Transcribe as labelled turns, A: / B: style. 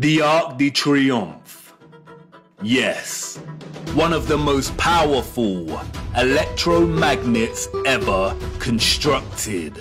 A: The Arc de Triomphe. Yes, one of the most powerful electromagnets ever constructed.